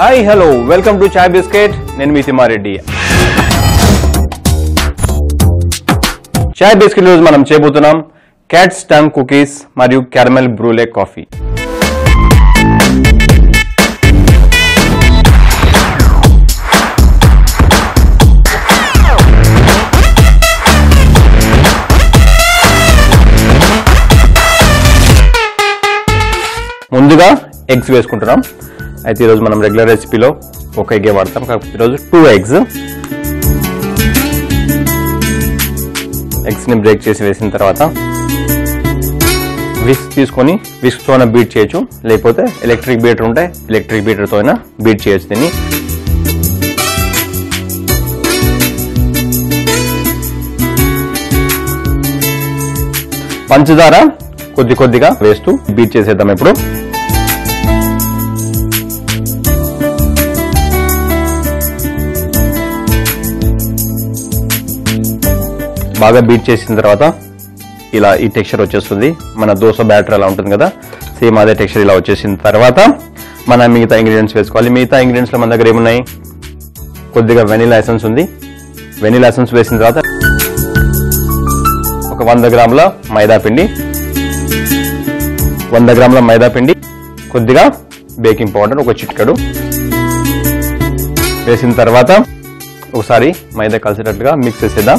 Hi hello welcome to chai biscuit నేను మీ Thimmareddy. Chai biscuit రోజు మనం చేయబోతున్నాం క్యాట్ స్టంగ్ కుకీస్ మరియు క్యారమెల్ బ్రూలే కాఫీ ముందుగా ఎగ్స్ వేసుకుంటున్నాం. అయితే ఈరోజు మనం రెగ్యులర్ రెసిపీలో ఒక ఎగ్గే వాడతాం. కాకపోతే ఈరోజు టూ ఎగ్స్ ఎగ్స్ని బ్రేక్ చేసి వేసిన తర్వాత విస్క్ తీసుకొని విస్క్తో అయినా బీట్ చేయొచ్చు. లేకపోతే ఎలక్ట్రిక్ బీటర్ ఉంటే ఎలక్ట్రిక్ బీటర్తో అయినా బీట్ చేయొచ్చు దీన్ని. పంచదార కొద్ది కొద్దిగా వేస్తూ బీట్ చేసేద్దాం ఇప్పుడు. బాగా బీట్ చేసిన తర్వాత ఇలా ఈ టెక్స్చర్ వచ్చేస్తుంది. మన దోశ బ్యాటర్ అలా ఉంటుంది కదా సేమ్ అదే టెక్స్చర్ ఇలా వచ్చేసిన తర్వాత మన మిగతా ఇంగ్రీడియంట్స్ వేసుకోవాలి. మిగతా ఇంగ్రీడియంట్స్లో మన దగ్గర ఏమున్నాయి? కొద్దిగా వెనీలా ఎసెన్స్ ఉంది. వెనీలా ఎసెన్స్ వేసిన తర్వాత ఒక వంద గ్రాముల మైదా పిండి వంద గ్రాముల మైదా పిండి కొద్దిగా బేకింగ్ పౌడర్ ఒక చిట్కడు వేసిన తర్వాత ఒకసారి మైదా కలిసేటట్టుగా మిక్స్ చేసేద్దాం.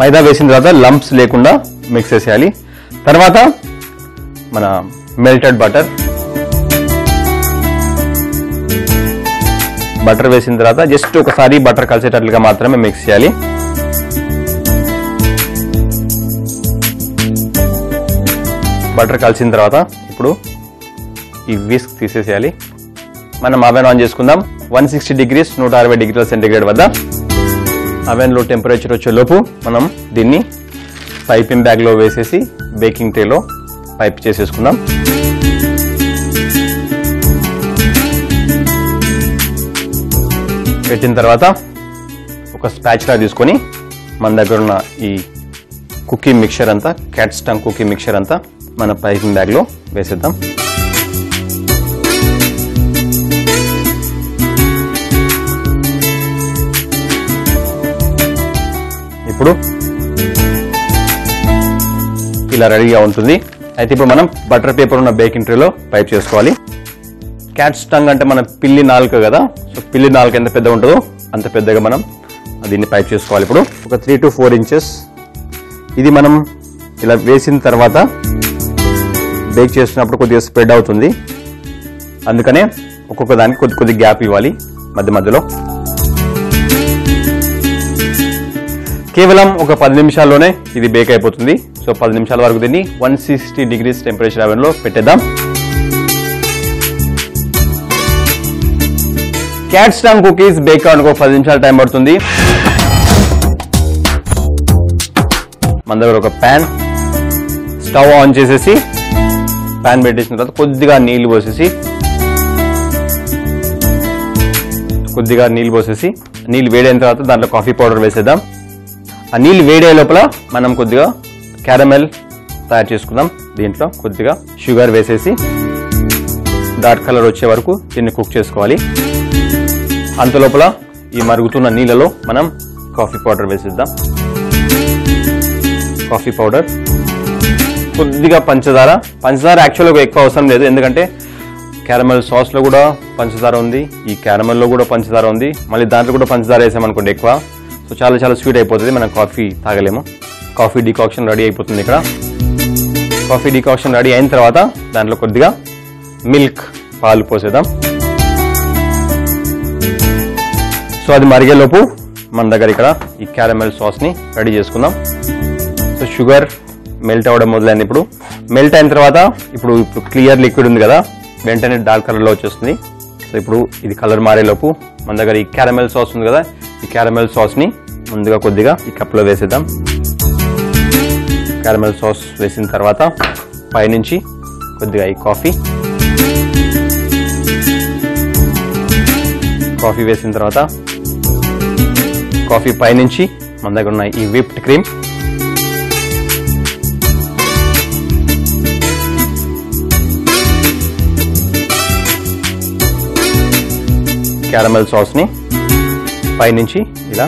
మైదా వేసిన తర్వాత లంప్స్ లేకుండా మిక్స్ చేసేయాలి. తర్వాత మన మెల్టెడ్ బటర్. బటర్ వేసిన తర్వాత జస్ట్ ఒకసారి బటర్ కలిసేటట్లుగా మాత్రమే మిక్స్ చేయాలి. బటర్ కలిసిన తర్వాత ఇప్పుడు ఈ విస్క్ తీసేసేయాలి. మనం అవెన్ ఆన్ చేసుకుందాం. వన్ సిక్స్టీ డిగ్రీస్ నూట అరవై డిగ్రీల సెంటిగ్రేడ్ వద్ద. అవెన్లో టెంపరేచర్ వచ్చేలోపు మనం దీన్ని పైపింగ్ బ్యాగ్లో వేసేసి బేకింగ్ ట్రేలో పైప్ చేసేసుకుందాం. పెట్టిన తర్వాత ఒక స్పాచ్లా తీసుకొని మన దగ్గర ఉన్న ఈ కుకీ మిక్చర్ అంతా క్యాట్స్టంగ్ కుకీ మిక్చర్ అంతా మన పైపింగ్ బ్యాగ్లో వేసేద్దాం. ఇప్పుడు ఇలా రెడీగా ఉంటుంది. అయితే ఇప్పుడు మనం బటర్ పేపర్ ఉన్న బేకింగ్ ట్రేలో పైప్ చేసుకోవాలి. క్యాట్ స్టంగ్ అంటే మన పిల్లి నాలుక కదా. సో పిల్లి నాలుక ఎంత పెద్దగా ఉంటుందో అంత పెద్దగా మనం దీన్ని పైప్ చేసుకోవాలి ఇప్పుడు. ఒక త్రీ టు ఫోర్ ఇంచెస్ ఇది మనం ఇలా వేసిన తర్వాత బేక్ చేస్తున్నప్పుడు కొద్దిగా స్ప్రెడ్ అవుతుంది. అందుకనే ఒక్కొక్క దానికి కొద్ది కొద్ది గ్యాప్ ఇవ్వాలి. మధ్య మధ్యలో. కేవలం ఒక పది నిమిషాల్లోనే ఇది బేక్ అయిపోతుంది. సో పది నిమిషాల వరకు దీన్ని వన్ సిక్స్టీ డిగ్రీస్ టెంపరేచర్ అవెన్లో పెట్టేద్దాం. క్యాట్ స్టాంగ్ కుకీస్ బేక్ అవడానికి ఒక పది నిమిషాలు టైం పడుతుంది. మన దగ్గర ఒక ప్యాన్ స్టవ్ ఆన్ చేసేసి ప్యాన్ పెట్టేసిన తర్వాత కొద్దిగా నీళ్ళు పోసేసి కొద్దిగా నీళ్ళు పోసేసి నీళ్ళు వేడైన తర్వాత దాంట్లో కాఫీ పౌడర్ వేసేద్దాం. ఆ నీళ్ళు వేడే లోపల మనం కొద్దిగా క్యారమెల్ తయారు చేసుకుందాం. దీంట్లో కొద్దిగా షుగర్ వేసేసి డార్క్ కలర్ వచ్చే వరకు దీన్ని కుక్ చేసుకోవాలి. అంత లోపల ఈ మరుగుతున్న నీళ్ళలో మనం కాఫీ పౌడర్ వేసేద్దాం. కాఫీ పౌడర్ కొద్దిగా పంచదార. పంచదార యాక్చువల్గా ఎక్కువ అవసరం లేదు. ఎందుకంటే క్యారమెల్ సాస్లో కూడా పంచదార ఉంది ఈ క్యారమెల్లో కూడా పంచదార ఉంది. మళ్ళీ దాంట్లో కూడా పంచదార వేసామనుకోండి ఎక్కువ. సో చాలా చాలా స్వీట్ అయిపోతుంది. మనం కాఫీ తాగలేము. కాఫీ డికాక్షన్ రెడీ అయిపోతుంది ఇక్కడ. కాఫీ డికాక్షన్ రెడీ అయిన తర్వాత దాంట్లో కొద్దిగా మిల్క్ పాలు పోసేద్దాం. సో అది మరిగేలోపు మన దగ్గర ఇక్కడ ఈ క్యారమెల్ సాస్ని రెడీ చేసుకుందాం. సో షుగర్ మెల్ట్ అవ్వడం మొదలైంది ఇప్పుడు. మెల్ట్ అయిన తర్వాత ఇప్పుడు ఇప్పుడు క్లియర్ లిక్విడ్ ఉంది కదా వెంటనే డార్క్ కలర్లో వచ్చేస్తుంది. సో ఇప్పుడు ఇది కలర్ మారేలోపు మన దగ్గర ఈ క్యారమెల్ సాస్ ఉంది కదా ఈ క్యారమెల్ సాస్ని ముందుగా కొద్దిగా ఈ కప్లో వేసేద్దాం. క్యారమెల్ సాస్ వేసిన తర్వాత పైనుంచి కొద్దిగా ఈ కాఫీ కాఫీ వేసిన తర్వాత కాఫీ పైనుంచి మన దగ్గర ఉన్న ఈ విప్డ్ క్రీమ్ క్యారమెల్ సాస్ని పైనుంచి ఇలా.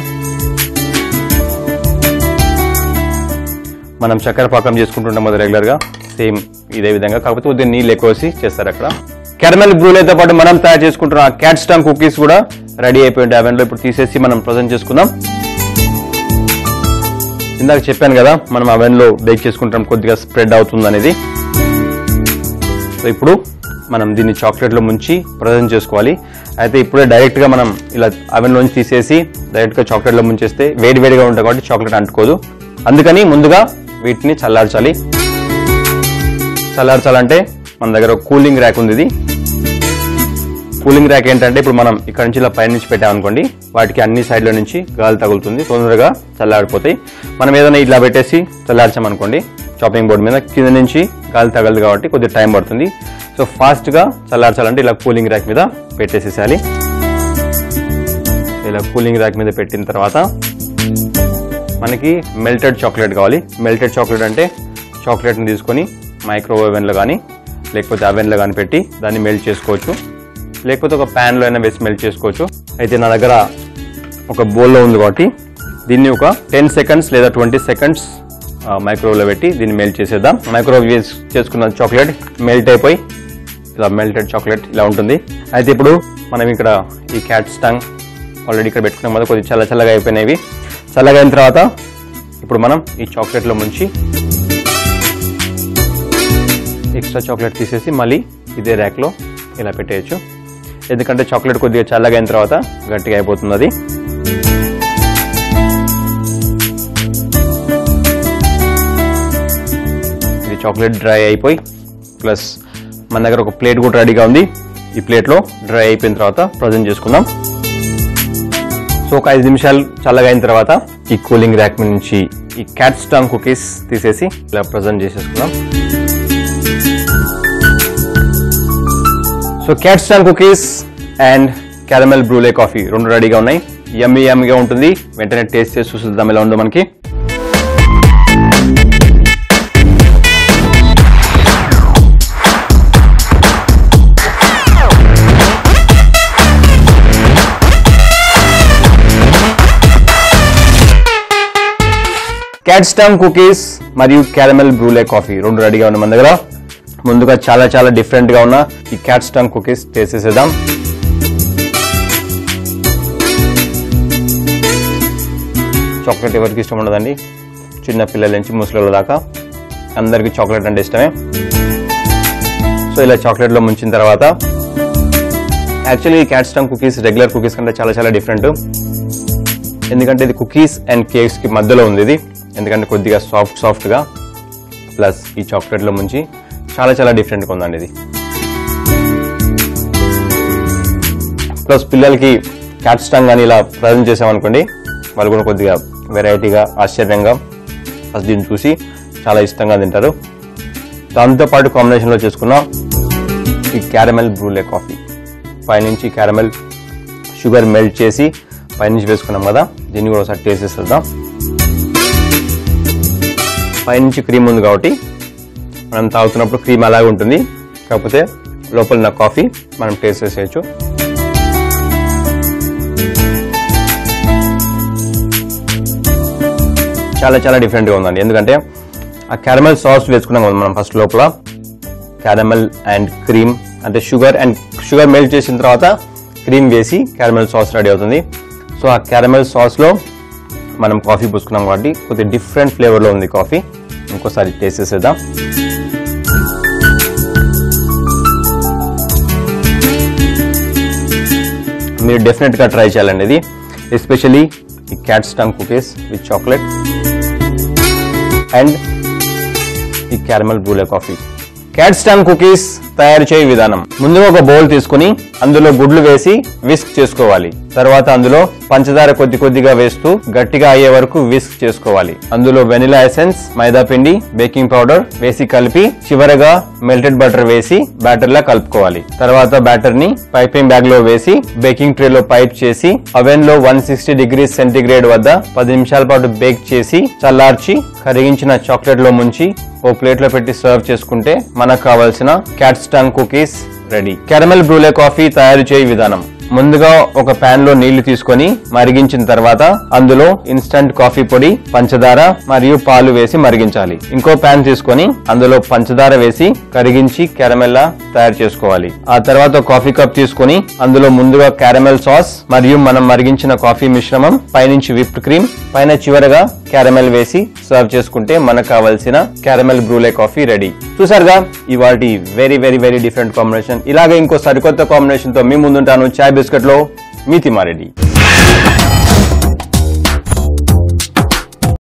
మనం చక్కెర పాకం చేసుకుంటుంటాం కదా రెగ్యులర్గా సేమ్ ఇదే విధంగా. కాకపోతే కొద్దిగా నీళ్ళు ఎక్కువ వేసి చేస్తారు అక్కడ. కెరమెల్ బ్రూలైతో పాటు మనం తయారు చేసుకుంటున్న క్యాట్ స్టాంగ్ కుకీస్ కూడా రెడీ అయిపోయింటాయి అవెన్లో ఇప్పుడు తీసేసి మనం ప్రజెంట్ చేసుకుందాం. ఇందాక చెప్పాను కదా మనం అవెన్లో బేక్ చేసుకుంటాం. కొద్దిగా స్ప్రెడ్ అవుతుంది అనేది. సో ఇప్పుడు మనం దీన్ని చాక్లెట్లో ముంచి ప్రజెంట్ చేసుకోవాలి. అయితే ఇప్పుడే డైరెక్ట్గా మనం ఇలా అవెన్లోంచి తీసేసి డైరెక్ట్గా చాక్లెట్లో ముంచేస్తే వేడి వేడిగా ఉంటుంది కాబట్టి చాక్లెట్ అంటుకోదు. అందుకని ముందుగా వీటిని చల్లార్చాలి. చల్లార్చాలంటే మన దగ్గర కూలింగ్ ర్యాక్ ఉంది ఇది. కూలింగ్ ర్యాక్ ఏంటంటే ఇప్పుడు మనం ఇక్కడ నుంచి ఇలా పైన నుంచి పెట్టామనుకోండి వాటికి అన్ని సైడ్ల నుంచి గాలి తగులుతుంది తొందరగా చల్లారిపోతాయి. మనం ఏదైనా ఇలా పెట్టేసి చల్లార్చామనుకోండి చాపింగ్ బోర్డు మీద కింద నుంచి గాలి తగలదు కాబట్టి కొద్దిగా టైం పడుతుంది. సో ఫాస్ట్గా చల్లార్చాలంటే ఇలా కూలింగ్ ర్యాక్ మీద పెట్టేసేసాలి ఇలా కూలింగ్ ర్యాక్ మీద పెట్టిన తర్వాత మనకి మెల్టెడ్ చాక్లెట్ కావాలి. మెల్టెడ్ చాక్లెట్ అంటే చాక్లెట్ని తీసుకొని మైక్రోవేవ్ ఓవెన్లో కానీ లేకపోతే అవెన్లో కానీ పెట్టి దాన్ని మెల్ట్ చేసుకోవచ్చు. లేకపోతే ఒక ప్యాన్లో అయినా వేసి మెల్ట్ చేసుకోవచ్చు. అయితే నా దగ్గర ఒక బౌల్లో ఉంది కాబట్టి దీన్ని ఒక టెన్ సెకండ్స్ లేదా ట్వంటీ సెకండ్స్ మైక్రోవేవ్లో పెట్టి దీన్ని మెల్ట్ చేసేద్దాం. మైక్రోవేవ్ చేసుకున్న చాక్లెట్ మెల్ట్ అయిపోయి ఇలా మెల్టెడ్ చాక్లెట్ ఇలా ఉంటుంది. అయితే ఇప్పుడు మనం ఇక్కడ ఈ క్యాట్ స్టంగ్ ఆల్రెడీ ఇక్కడ పెట్టుకున్నాం కదా కొద్దిగా చల్ల చల్లగా అయిపోయినవి. చల్లగా అయిన తర్వాత ఇప్పుడు మనం ఈ చాక్లెట్లో ముంచి ఎక్స్ట్రా చాక్లెట్ తీసేసి మళ్ళీ ఇదే ర్యాక్లో ఇలా పెట్టేయచ్చు. ఎందుకంటే చాక్లెట్ కొద్దిగా చల్లగా అయిన తర్వాత గట్టిగా అయిపోతుంది అది. ఇది చాక్లెట్ డ్రై అయిపోయి ప్లస్ మన దగ్గర ఒక ప్లేట్ కూడా రెడీగా ఉంది. ఈ ప్లేట్లో డ్రై అయిపోయిన తర్వాత ప్రజెంట్ చేసుకుందాం. సో ఒక ఐదు నిమిషాలు చల్లగా అయిన తర్వాత ఈ కూలింగ్ ర్యాక్ నుంచి ఈ క్యాట్ స్టాంగ్ కుకీస్ తీసేసి ఇలా ప్రజెంట్ చేసేసుకుందాం. So cat's tongue cookies and caramel brulee coffee రెండు రెడీగా ఉన్నాయి. యమ్మీ యమ్మీగా ఉంటుంది. వెంటనే టేస్ట్ చేసి చూసిద్దాం ఎలా ఉందో మనకి. క్యాట్స్టమ్ కుకీస్ మరియు క్యారమెల్ బ్రూలే కాఫీ రెండు రెడీగా ఉన్న మన దగ్గర. ముందుగా చాలా చాలా డిఫరెంట్గా ఉన్న ఈ క్యాట్ స్టాంగ్ కుకీస్ చేసేసేద్దాం చేసేద్దాం. చాక్లెట్ ఎవరికి ఇష్టం ఉండదండి? చిన్న పిల్లల నుంచి ముసలి దాకా. అందరికీ చాక్లెట్ అంటే ఇష్టమే. సో ఇలా చాక్లెట్లో ముంచిన తర్వాత actually cat's tongue cookies regular cookies కంటే చాలా చాలా డిఫరెంట్ ఎందుకంటే ఇది కుకీస్ అండ్ కేక్స్కి మధ్యలో ఉంది ఇది. ఎందుకంటే కొద్దిగా సాఫ్ట్ సాఫ్ట్గా ప్లస్ ఈ చాక్లెట్లో ముంచి చాలా చాలా డిఫరెంట్గా ఉందండి ఇది. ప్లస్ పిల్లలకి క్యాట్ స్టాంగ్ కానీ ఇలా ప్రజెంట్ చేసామనుకోండి వాళ్ళు కూడా కొద్దిగా వెరైటీగా ఆశ్చర్యంగా ఫస్ట్ దీన్ని చూసి చాలా ఇష్టంగా తింటారు. దాంతోపాటు కాంబినేషన్లో చేసుకున్న ఈ క్యారమెల్ బ్రూలే కాఫీ పైనుంచి క్యారమెల్ షుగర్ మెల్ట్ చేసి పైనుంచి వేసుకున్నాం కదా దీన్ని కూడా ఒకసారి టేస్ట్ చేసేద్దాం పైనుంచి క్రీమ్ ఉంది కాబట్టి మనం తాగుతున్నప్పుడు క్రీమ్ అలాగే ఉంటుంది. కాకపోతే లోపల ఉన్న కాఫీ మనం టేస్ట్ చేసేయచ్చు. చాలా చాలా డిఫరెంట్గా ఉందండి. ఎందుకంటే ఆ క్యారమెల్ సాస్ వేసుకున్నాం కదా మనం ఫస్ట్ లోపల. క్యారమెల్ అండ్ క్రీమ్ అంటే షుగర్ అండ్ షుగర్ మెల్ట్ చేసిన తర్వాత క్రీమ్ వేసి క్యారమెల్ సాస్ రెడీ అవుతుంది. సో ఆ క్యారమెల్ సాస్లో మనం కాఫీ పూసుకున్నాం కాబట్టి కొద్దిగా డిఫరెంట్ ఫ్లేవర్లో ఉంది కాఫీ. ఇంకోసారి టేస్ట్ చేసేద్దాం మీరు డెఫినెట్గా ట్రై చేయాలండి ఇది ఎస్పెషలీ ఈ cat's tongue cookies with chocolate and ఈ caramel brulee coffee cat's tongue cookies తయారు చేయ విధానం. ముందుగా ఒక బౌల్ తీసుకుని అందులో గుడ్లు వేసి విస్క్ చేసుకోవాలి. తర్వాత అందులో పంచదార కొద్ది కొద్దిగా వేస్తూ గట్టిగా అయ్యే వరకు విస్క్ చేసుకోవాలి. అందులో వెనిలా ఎసెన్స్ మైదా పిండి బేకింగ్ పౌడర్ వేసి కలిపి చివరగా మెల్టెడ్ బటర్ వేసి బ్యాటర్ లా కలుపుకోవాలి. తర్వాత బ్యాటర్ని పైపింగ్ బ్యాగ్లో వేసి బేకింగ్ ట్రే లో పైప్ చేసి అవెన్లో వన్ సిక్స్టీ డిగ్రీ సెంటీగ్రేడ్ వద్ద పది నిమిషాల పాటు బేక్ చేసి చల్లార్చి కరిగించిన చాక్లెట్లో ముంచి ఓ ప్లేట్లో పెట్టి సర్వ్ చేసుకుంటే మనకు కావాల్సిన cat's tongue cookies ready caramel brulee coffee తయారు చేయ విధానం. ముందుగా ఒక ప్యాన్లో నీళ్ళు తీసుకొని మరిగించిన తర్వాత అందులో ఇన్స్టంట్ కాఫీ పొడి పంచదార మరియు పాలు వేసి మరిగించాలి. ఇంకో పాన్ తీసుకొని అందులో పంచదార వేసి కరిగించి క్యారమెల్లా తయారు చేసుకోవాలి. ఆ తర్వాత కాఫీ కప్ తీసుకొని అందులో ముందుగా క్యారమెల్ సాస్ మరియు మనం మరిగించిన కాఫీ మిశ్రమం పైనుంచి విప్డ్ క్రీమ్ పైన చివరగా క్యారమెల్ వేసి సర్వ్ చేసుకుంటే మనకు కావాల్సిన క్యారమెల్ బ్రూలే కాఫీ రెడీ. చూసారుగా ఇవాటి very very very different combination ఇలాగే ఇంకో సరికొత్త కాంబినేషన్తో మీ ముందుంటాను. చాయ్ బిస్కెట్లో మీ తిమారెడ్డి